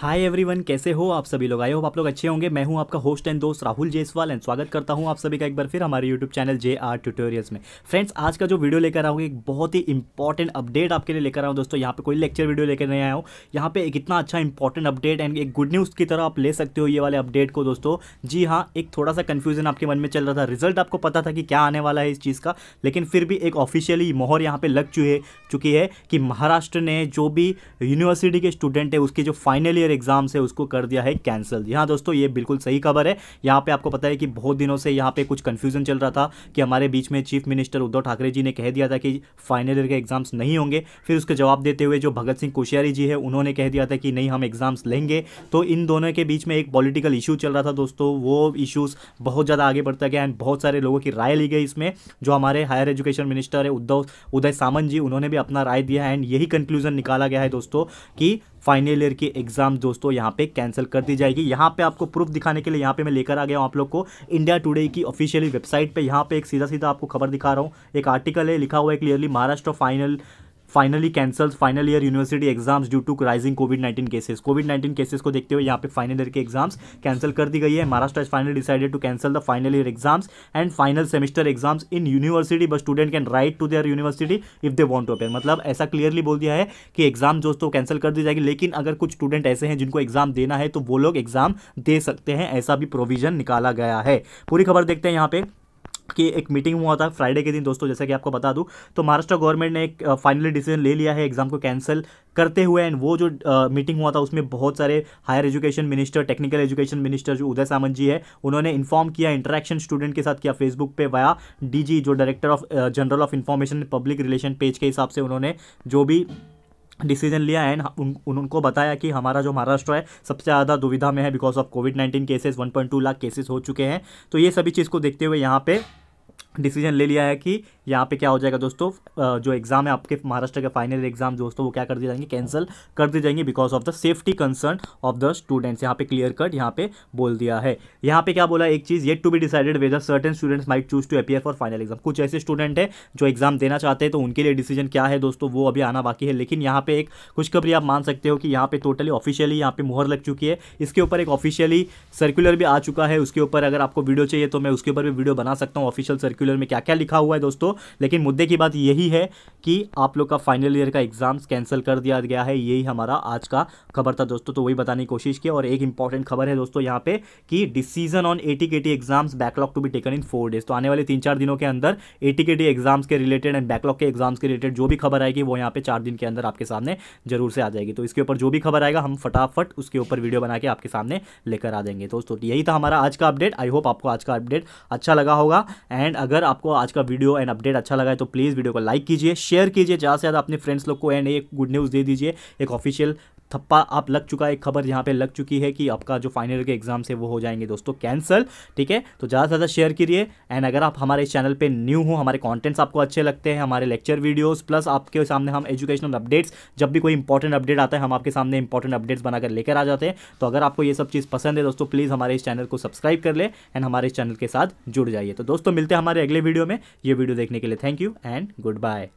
Hi everyone कैसे हो आप सभी लोग? आए हो आप लोग अच्छे होंगे। मैं हूँ आपका होस्ट एंड दोस्त राहुल जयसवाल एंड स्वागत करता हूँ आप सभी का एक बार फिर हमारे YouTube channel J R tutorials में। फ्रेंड्स आज का जो वीडियो लेकर आऊँगी एक बहुत ही इंपॉर्टेंट अपडेट आपके लिए लेकर आऊँ। दोस्तों, यहाँ पे कोई लेक्चर वीडियो लेकर नहीं आया हूँ। यहाँ पे एक इतना अच्छा इंपॉर्टेंट अपडेट एंड एक गुड न्यूज़ की तरह आप ले सकते हो ये वाले अपडेट को दोस्तों। जी हाँ एक थोड़ा सा कन्फ्यूज़न आपके मन में चल रहा था। रिज़ल्ट आपको पता था कि क्या आने वाला है इस चीज़ का, लेकिन फिर भी एक ऑफिशियली मोहर यहाँ पर लग चुकी है कि महाराष्ट्र ने जो भी यूनिवर्सिटी के स्टूडेंट है, उसके जो फाइनल ईयर एग्ज़ाम्स है उसको कर दिया है, कैंसिल। जी हाँ दोस्तों, ये बिल्कुल सही खबर है। यहाँ पे आपको पता है कि बहुत दिनों से यहाँ पे कुछ कन्फ्यूज़न चल रहा था कि हमारे बीच में चीफ मिनिस्टर उद्धव ठाकरे जी ने कह दिया था कि फाइनल ईयर के एग्ज़ाम्स नहीं होंगे। फिर उसके जवाब देते हुए जो भगत सिंह कोश्यारी जी है, उन्होंने कह दिया था कि नहीं, हम एग्ज़ाम्स लेंगे। तो इन दोनों के बीच में एक पॉलिटिकल इशू चल रहा था दोस्तों। वो इशूज़ बहुत ज़्यादा आगे बढ़ता गया एंड बहुत सारे लोगों की राय ली गई इसमें। जो हमारे हायर एजुकेशन मिनिस्टर है उद्धव, उदय सामंत जी, उन्होंने भी अपना राय दिया एंड यही कंक्लूजन निकाला गया है दोस्तों कि फाइनल ईयर की एग्ज़ाम दोस्तों यहाँ पे कैंसिल कर दी जाएगी। यहाँ पे आपको प्रूफ दिखाने के लिए यहाँ पे मैं लेकर आ गया हूँ आप लोग को इंडिया टुडे की ऑफिशियली वेबसाइट पे। यहाँ पे एक सीधा सीधा आपको खबर दिखा रहा हूँ। एक आर्टिकल है, लिखा हुआ है clearly Maharashtra final finally cancels final year university exams due to rising covid nineteen cases covid nineteen cases को देखते हुए यहाँ पे फाइनल ईयर के एग्ज़ाम्स कैंसिल कर दी गई है। Maharashtra final decided to cancel the final year exams and final semester exams in university but student can write to their university if they want to appear मतलब ऐसा clearly बोल दिया है कि एग्ज़ाम दोस्तों कैंसिल कर दी जाएगी, लेकिन अगर कुछ स्टूडेंट ऐसे हैं जिनको एग्ज़ाम देना है तो वो लोग एग्ज़ाम दे सकते हैं, ऐसा भी प्रोविज़न निकाला गया है। पूरी खबर देखते हैं यहाँ पे। कि एक मीटिंग हुआ था फ्राइडे के दिन दोस्तों जैसा कि आपको बता दूँ तो महाराष्ट्र गवर्नमेंट ने एक फाइनली डिसीज़न ले लिया है एग्ज़ाम को कैंसिल करते हुए एंड वो जो मीटिंग हुआ था उसमें बहुत सारे higher education minister technical education minister जो उदय सामंत जी है उन्होंने इन्फॉर्म किया इंटरेक्शन स्टूडेंट के साथ किया फेसबुक पे वाया डीजी जो director of general of information public relation page के हिसाब से उन्होंने जो भी डिसीज़न लिया एंड उन, उनको बताया कि हमारा जो महाराष्ट्र है सबसे ज़्यादा दुविधा में है because of covid nineteen cases 1.2 lakh cases हो चुके हैं। तो ये सभी चीज़ को देखते हुए यहाँ पे डिसीज़न ले लिया है कि यहाँ पे क्या हो जाएगा दोस्तों जो एग्ज़ाम है, आपके महाराष्ट्र के फाइनल एग्ज़ाम दोस्तों, वो क्या कर दिए जाएँगे कैंसिल कर दिए जाएँगे because of the safety concern of the students यहाँ पे क्लियर कट यहाँ पे बोल दिया है। यहाँ पे क्या बोला एक चीज़ yet to be decided whether certain students might choose to appear for final exam कुछ ऐसे स्टूडेंट है जो एग्ज़ाम देना चाहते हैं तो उनके लिए डिसीज़न क्या है दोस्तों, वो अभी आना बाकी है। लेकिन यहाँ पे एक खुशखबरी आप मान सकते हो कि यहाँ पे टोटली ऑफिशियली यहाँ पे मुहर लग चुकी है। इसके ऊपर एक ऑफिशियली सर्कुलर भी आ चुका है। उसके ऊपर अगर आपको वीडियो चाहिए तो मैं उसके ऊपर भी वीडियो बना सकता हूँ ऑफिशियल सर्कुलर में क्या क्या लिखा हुआ है दोस्तों? लेकिन मुद्दे की बात यही है कि आप लोग का फाइनल ईयर का एग्ज़ाम्स कैंसिल कर दिया गया है, यही हमारा आज का खबर था दोस्तों तो वही बताने की कोशिश की। और एक इंपॉर्टेंट खबर है दोस्तों यहाँ पे कि decision on A T K T exams backlog to be taken in four days तो आने वाले तीन चार दिनों के अंदर A T K T exams के रिलेटेड एंड बैकलॉग के एग्ज़ाम्स के रिलेटेड जो भी खबर आएगी, वो यहाँ पे चार दिन के अंदर आपके सामने ज़रूर से आ जाएगी। तो इसके ऊपर जो भी खबर आएगा, हम फटाफट उसके ऊपर वीडियो बना के आपके सामने लेकर आ देंगे दोस्तों। यही था हमारा आज का अपडेट आई होप आपको आज का अपडेट अच्छा लगा होगा। एंड अगर आपको आज का वीडियो एंड अपडेट अच्छा लगा है तो प्लीज़ वीडियो को लाइक कीजिए शेयर कीजिए, ज़्यादा से ज़्यादा अपने फ्रेंड्स लोग को एंड एक गुड न्यूज़ दे दीजिए, एक ऑफिशियल थप्पा आप लग चुका है खबर यहाँ पे लग चुकी है कि आपका जो फाइनल के एग्ज़ाम है वो हो जाएँगे दोस्तों कैंसिल ठीक है? तो ज़्यादा से ज़्यादा शेयर करिए एंड अगर आप हमारे चैनल पे न्यू हो, हमारे कंटेंट्स आपको अच्छे लगते हैं, हमारे लेक्चर वीडियोस प्लस आपके सामने हम एजुकेशनल अपडेट्स जब भी कोई इंपॉर्टेंट अपडेट आता है, हम आपके सामने इंपॉर्टेंट अपडेट्स बनाकर लेकर आ जाते हैं। तो अगर आपको ये सब चीज़ पसंद है दोस्तों प्लीज़ हमारे इस चैनल को सब्सक्राइब कर ले एंड हमारे इस चैनल के साथ जुड़ जाइए। तो दोस्तों, मिलते हैं हमारे अगले वीडियो में, ये वीडियो देखने के लिए thank you and good bye